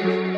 back.